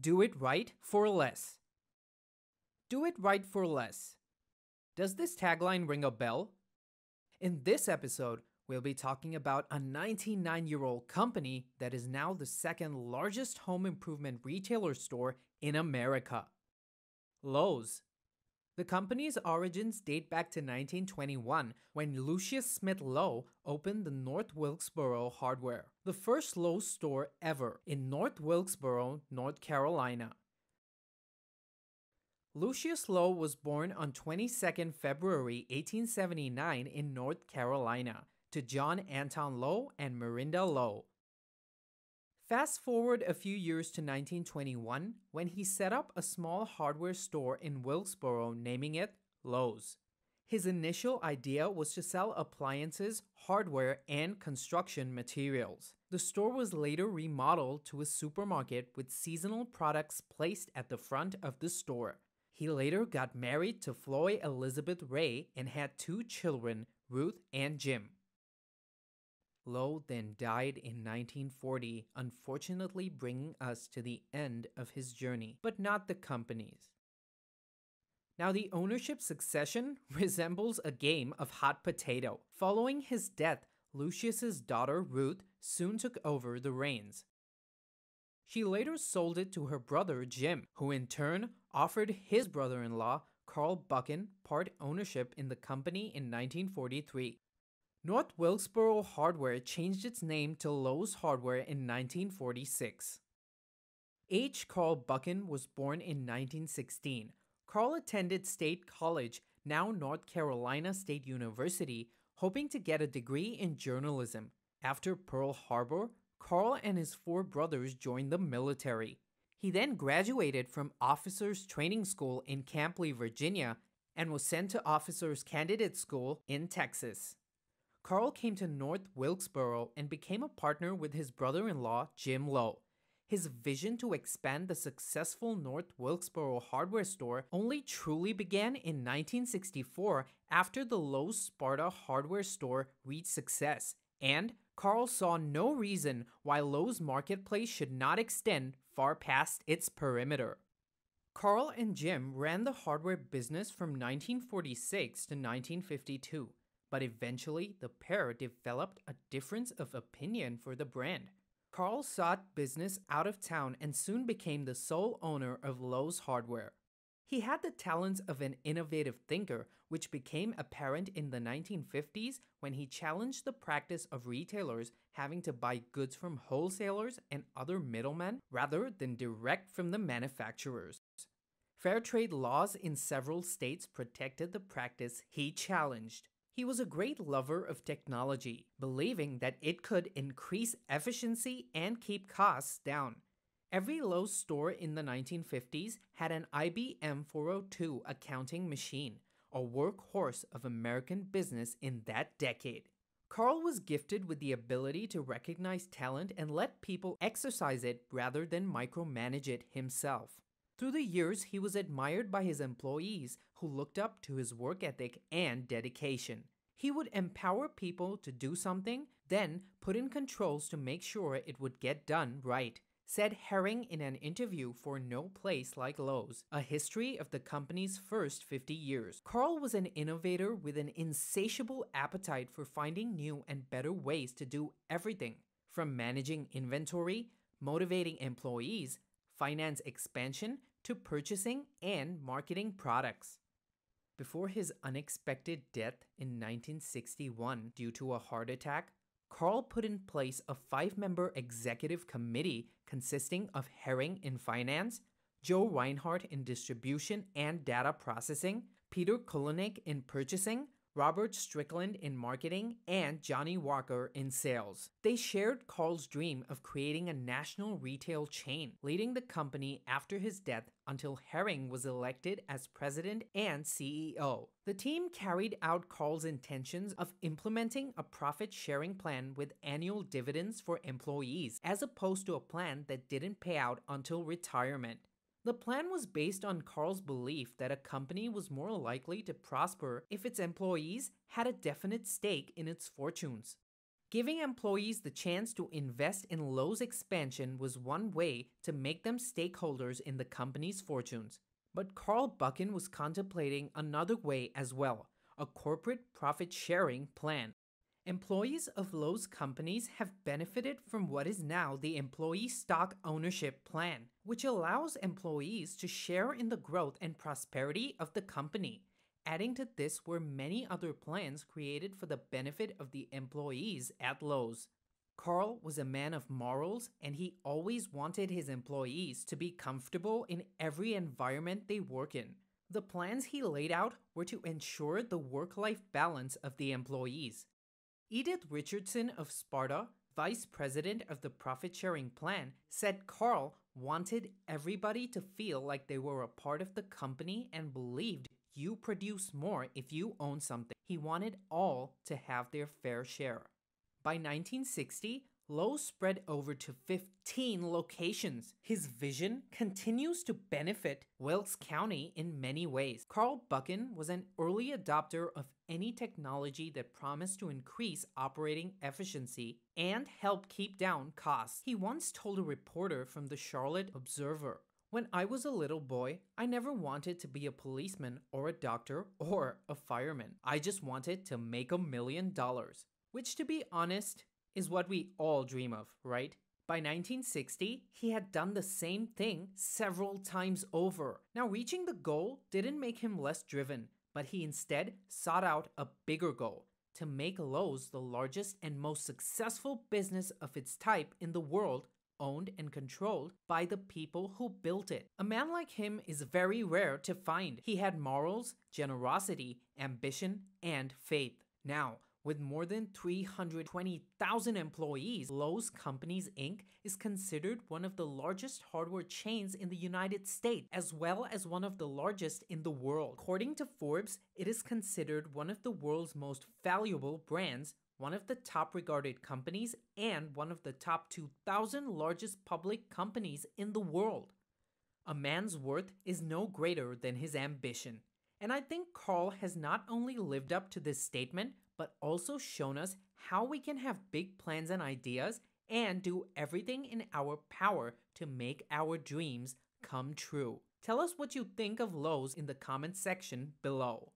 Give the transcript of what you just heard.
Do it right for less. Do it right for less. Does this tagline ring a bell? In this episode, we'll be talking about a 99 year old company that is now the second largest home improvement retailer store in America Lowe's. The company's origins date back to 1921 when Lucius Smith Lowe opened the North Wilkesboro Hardware, the first Lowe's store ever in North Wilkesboro, North Carolina. Lucius Lowe was born on 22 February 1879 in North Carolina to John Anton Lowe and Marinda Lowe. Fast forward a few years to 1921 when he set up a small hardware store in Wilkesboro, naming it Lowe's. His initial idea was to sell appliances, hardware, and construction materials. The store was later remodeled to a supermarket with seasonal products placed at the front of the store. He later got married to Floy Elizabeth Ray and had two children, Ruth and Jim. Lowe then died in 1940, unfortunately bringing us to the end of his journey, but not the company's. Now, the ownership succession resembles a game of hot potato. Following his death, Lucius's daughter Ruth soon took over the reins. She later sold it to her brother Jim, who in turn offered his brother in law, Carl Buchan, part ownership in the company in 1943. North Wilkesboro Hardware changed its name to Lowe's Hardware in 1946. H. Carl Buchan was born in 1916. Carl attended State College, now North Carolina State University, hoping to get a degree in journalism. After Pearl Harbor, Carl and his four brothers joined the military. He then graduated from Officers Training School in Camp Lee, Virginia, and was sent to Officers Candidate School in Texas. Carl came to North Wilkesboro and became a partner with his brother in law, Jim Lowe. His vision to expand the successful North Wilkesboro hardware store only truly began in 1964 after the Lowe's Sparta hardware store reached success, and Carl saw no reason why Lowe's marketplace should not extend far past its perimeter. Carl and Jim ran the hardware business from 1946 to 1952 but eventually the pair developed a difference of opinion for the brand. Carl sought business out of town and soon became the sole owner of Lowe's Hardware. He had the talents of an innovative thinker, which became apparent in the 1950s when he challenged the practice of retailers having to buy goods from wholesalers and other middlemen rather than direct from the manufacturers. Fair trade laws in several states protected the practice he challenged. He was a great lover of technology, believing that it could increase efficiency and keep costs down. Every Lowe's store in the 1950s had an IBM 402 accounting machine, a workhorse of American business in that decade. Carl was gifted with the ability to recognize talent and let people exercise it rather than micromanage it himself. Through the years, he was admired by his employees who looked up to his work ethic and dedication. He would empower people to do something, then put in controls to make sure it would get done right, said Herring in an interview for No Place Like Lowe's, a history of the company's first 50 years. Carl was an innovator with an insatiable appetite for finding new and better ways to do everything, from managing inventory, motivating employees, finance expansion, to purchasing and marketing products. Before his unexpected death in 1961 due to a heart attack, Carl put in place a five member executive committee consisting of Herring in finance, Joe Reinhardt in distribution and data processing, Peter Kulynych in purchasing, Robert Strickland in marketing, and Johnny Walker in sales. They shared Carl's dream of creating a national retail chain, leading the company after his death until Herring was elected as president and CEO. The team carried out Carl's intentions of implementing a profit sharing plan with annual dividends for employees, as opposed to a plan that didn't pay out until retirement. The plan was based on Carl's belief that a company was more likely to prosper if its employees had a definite stake in its fortunes. Giving employees the chance to invest in Lowe's expansion was one way to make them stakeholders in the company's fortunes. But Carl Buchan was contemplating another way as well a corporate profit sharing plan. Employees of Lowe's companies have benefited from what is now the Employee Stock Ownership Plan, which allows employees to share in the growth and prosperity of the company. Adding to this were many other plans created for the benefit of the employees at Lowe's. Carl was a man of morals and he always wanted his employees to be comfortable in every environment they work in. The plans he laid out were to ensure the work life balance of the employees. Edith Richardson of Sparta, vice president of the profit sharing plan, said Carl wanted everybody to feel like they were a part of the company and believed you produce more if you own something. He wanted all to have their fair share. By 1960, Lowe's spread over to 15 locations. His vision continues to benefit Wilkes County in many ways. Carl Buchan was an early adopter of any technology that promised to increase operating efficiency and help keep down costs. He once told a reporter from the Charlotte Observer when I was a little boy, I never wanted to be a policeman or a doctor or a fireman. I just wanted to make a million dollars. Which, to be honest, is what we all dream of, right? By 1960, he had done the same thing several times over. Now, reaching the goal didn't make him less driven, but he instead sought out a bigger goal to make Lowe's the largest and most successful business of its type in the world, owned and controlled by the people who built it. A man like him is very rare to find. He had morals, generosity, ambition, and faith. Now, with more than 320,000 employees, Lowe's Companies Inc. is considered one of the largest hardware chains in the United States, as well as one of the largest in the world. According to Forbes, it is considered one of the world's most valuable brands, one of the top regarded companies, and one of the top 2,000 largest public companies in the world. A man's worth is no greater than his ambition. And I think Carl has not only lived up to this statement, but also shown us how we can have big plans and ideas and do everything in our power to make our dreams come true. Tell us what you think of Lowe's in the comment section below.